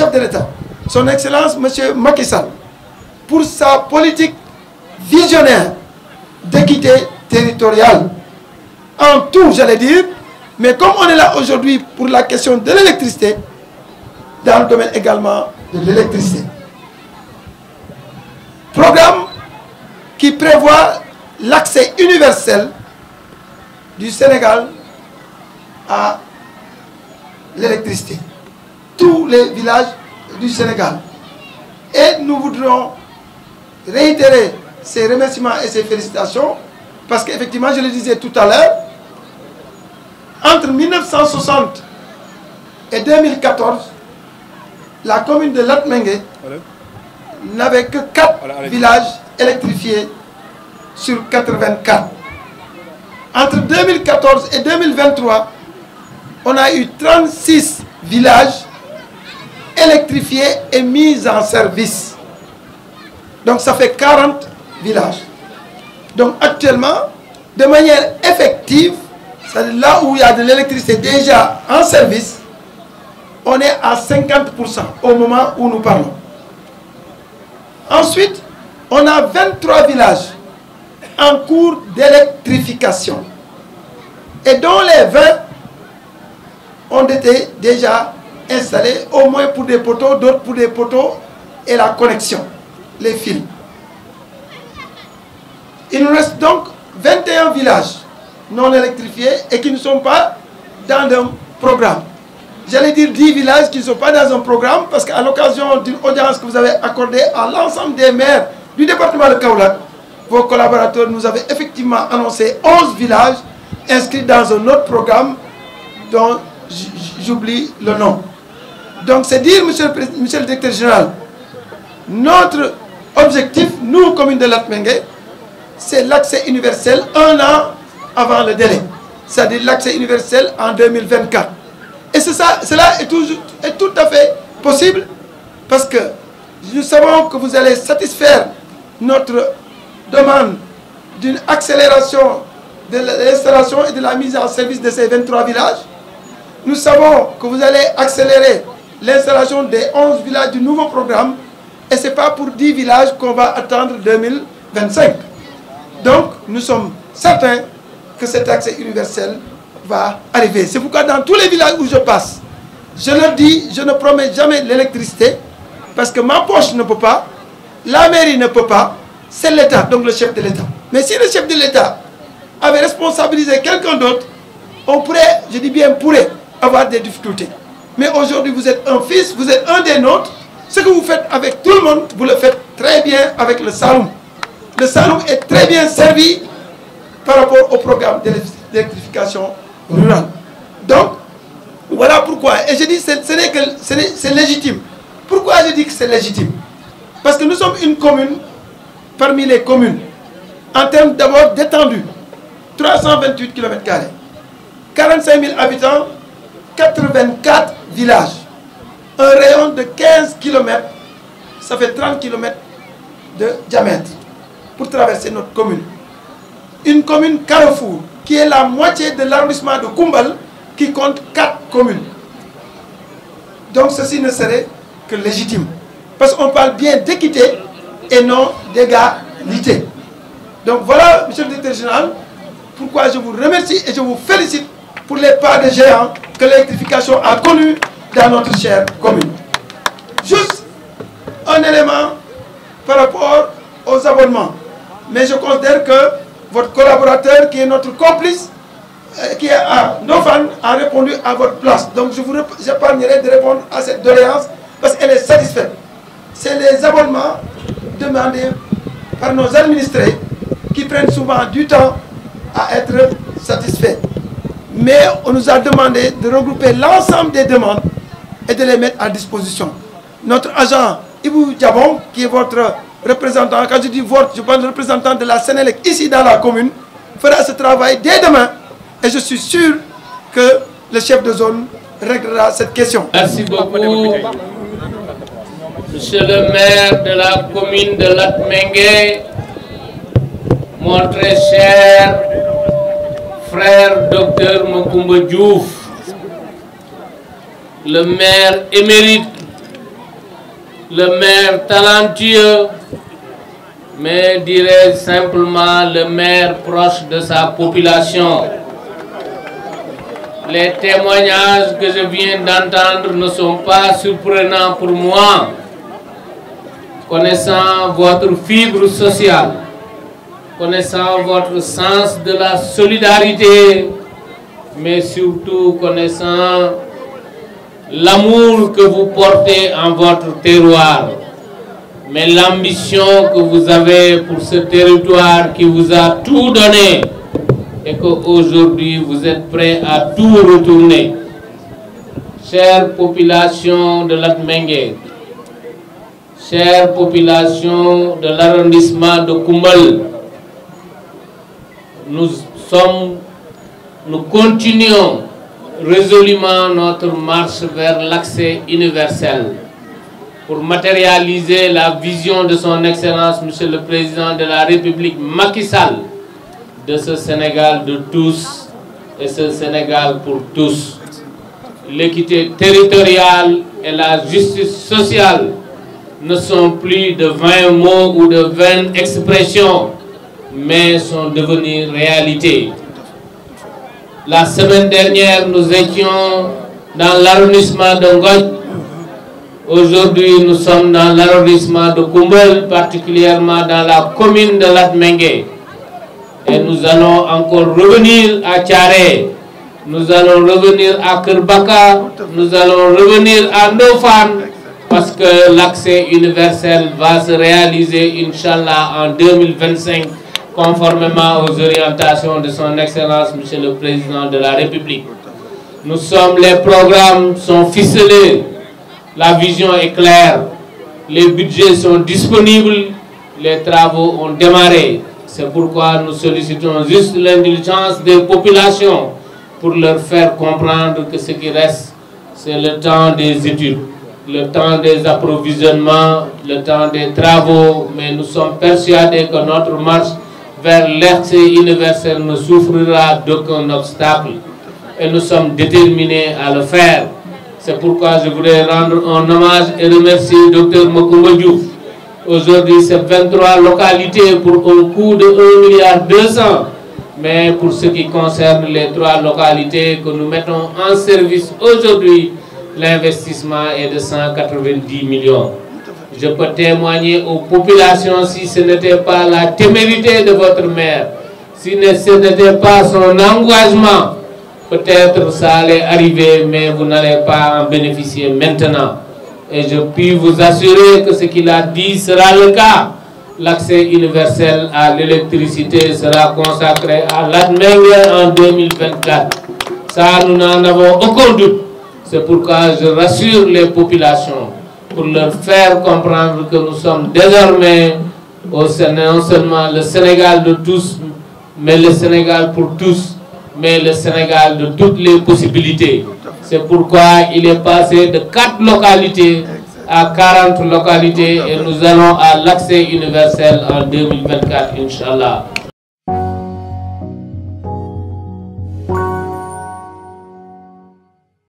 chef de l'État, son Excellence M. Macky Sall, pour sa politique visionnaire d'équité territoriale. En tout, j'allais dire, mais comme on est là aujourd'hui pour la question de l'électricité, dans le domaine également de l'électricité. Programme qui prévoit l'accès universel du Sénégal à l'électricité. Tous les villages du Sénégal. Et nous voudrions réitérer ces remerciements et ces félicitations parce qu'effectivement, je le disais tout à l'heure, entre 1960 et 2014, la commune de Latmengue n'avait que 4 villages électrifiés sur 84. Entre 2014 et 2023, on a eu 36 villages électrifiés et mis en service. Donc ça fait 40 villages. Donc actuellement, de manière effective, c'est-à-dire là où il y a de l'électricité déjà en service, on est à 50% au moment où nous parlons. Ensuite, on a 23 villages en cours d'électrification. Et dont les 20 ont été déjà installés, au moins pour des poteaux, d'autres pour des poteaux et la connexion, les fils. Il nous reste donc 21 villages non électrifiés et qui ne sont pas dans un programme. J'allais dire 10 villages qui ne sont pas dans un programme parce qu'à l'occasion d'une audience que vous avez accordée à l'ensemble des maires du département de Kaolack, vos collaborateurs nous avaient effectivement annoncé 11 villages inscrits dans un autre programme dont j'oublie le nom. Donc c'est dire, monsieur le, directeur général, notre objectif, nous, commune de Latmengue, c'est l'accès universel un an avant le délai. C'est-à-dire l'accès universel en 2024. Et ça, cela est tout à fait possible parce que nous savons que vous allez satisfaire notre demande d'une accélération de l'installation et de la mise en service de ces 23 villages. Nous savons que vous allez accélérer l'installation des 11 villages du nouveau programme et ce n'est pas pour 10 villages qu'on va attendre 2025. Donc, nous sommes certains que cet accès universel va arriver. C'est pourquoi dans tous les villages où je passe, je leur dis, je ne promets jamais l'électricité parce que ma poche ne peut pas, la mairie ne peut pas, c'est l'État, donc le chef de l'État. Mais si le chef de l'État avait responsabilisé quelqu'un d'autre, on pourrait, je dis bien pourrait, avoir des difficultés. Mais aujourd'hui, vous êtes un fils, vous êtes un des nôtres. Ce que vous faites avec tout le monde, vous le faites très bien avec le Saloum. Le Saloum est très bien servi par rapport au programme d'électrification rurale. Donc, voilà pourquoi. Et je dis, que c'est légitime. Pourquoi je dis que c'est légitime? Parce que nous sommes une commune parmi les communes en termes d'abord d'étendue. 328 km, 45 000 habitants, 84 villages. Un rayon de 15 km, ça fait 30 km de diamètre pour traverser notre commune. Une commune carrefour qui est la moitié de l'arrondissement de Koumbal qui compte 4 communes. Donc ceci ne serait que légitime. Parce qu'on parle bien d'équité et non d'égalité. Donc voilà, monsieur le directeur général, pourquoi je vous remercie et je vous félicite pour les pas de géant que l'électrification a connu dans notre chère commune. Juste un élément par rapport aux abonnements. Mais je considère que votre collaborateur, qui est notre complice, qui est à Nofan, a répondu à votre place. Donc je vous épargnerai de répondre à cette doléance parce qu'elle est satisfaite. C'est les abonnements demandés par nos administrés qui prennent souvent du temps à être satisfaits. Mais on nous a demandé de regrouper l'ensemble des demandes et de les mettre à disposition. Notre agent Ibou Diabon, qui est votre représentant, quand je dis votre, je parle de représentant de la Sénélec ici dans la commune, fera ce travail dès demain. Et je suis sûr que le chef de zone réglera cette question. Merci beaucoup, monsieur le maire de la commune de Latmengue, mon très cher frère docteur Mokumba Diouf. le maire émérite, le maire talentueux, mais dirais simplement le maire proche de sa population. Les témoignages que je viens d'entendre ne sont pas surprenants pour moi, connaissant votre fibre sociale, connaissant votre sens de la solidarité, mais surtout connaissant l'amour que vous portez en votre terroir, mais l'ambition que vous avez pour ce territoire qui vous a tout donné et qu'aujourd'hui vous êtes prêt à tout retourner. Chère population de Latmengue, chère population de l'arrondissement de Koumbal, nous sommes, nous continuons résolument notre marche vers l'accès universel pour matérialiser la vision de son Excellence, Monsieur le Président de la République Macky Sall, de ce Sénégal de tous et ce Sénégal pour tous. L'équité territoriale et la justice sociale ne sont plus de vains mots ou de vaines expressions, mais sont devenus réalité. La semaine dernière, nous étions dans l'arrondissement de Ngoy. Aujourd'hui, nous sommes dans l'arrondissement de Koumbel, particulièrement dans la commune de Latmengue. Et nous allons encore revenir à Tchare, nous allons revenir à Kerbaka, nous allons revenir à Nofan, parce que l'accès universel va se réaliser, Inch'Allah, en 2025 conformément aux orientations de son Excellence, Monsieur le Président de la République. Nous sommes, les programmes sont ficelés, la vision est claire, les budgets sont disponibles, les travaux ont démarré. C'est pourquoi nous sollicitons juste l'indulgence des populations pour leur faire comprendre que ce qui reste, c'est le temps des études, le temps des approvisionnements, le temps des travaux, mais nous sommes persuadés que notre marche vers l'accès universel ne souffrira d'aucun obstacle et nous sommes déterminés à le faire. C'est pourquoi je voudrais rendre un hommage et remercier Dr Mokoumba Diouf. Aujourd'hui, c'est 23 localités pour un coût de 1 milliard 200. Mais pour ce qui concerne les trois localités que nous mettons en service aujourd'hui, l'investissement est de 190 millions. Je peux témoigner aux populations si ce n'était pas la témérité de votre maire, si ce n'était pas son engagement, peut-être ça allait arriver, mais vous n'allez pas en bénéficier maintenant. Et je puis vous assurer que ce qu'il a dit sera le cas. L'accès universel à l'électricité sera consacré à l'admeilleur en 2024. Ça, nous n'en avons aucun doute. C'est pourquoi je rassure les populations pour leur faire comprendre que nous sommes désormais au Sénégal, non seulement le Sénégal de tous, mais le Sénégal pour tous, mais le Sénégal de toutes les possibilités. C'est pourquoi il est passé de 4 localités à 40 localités et nous allons à l'accès universel en 2024, Inch'Allah.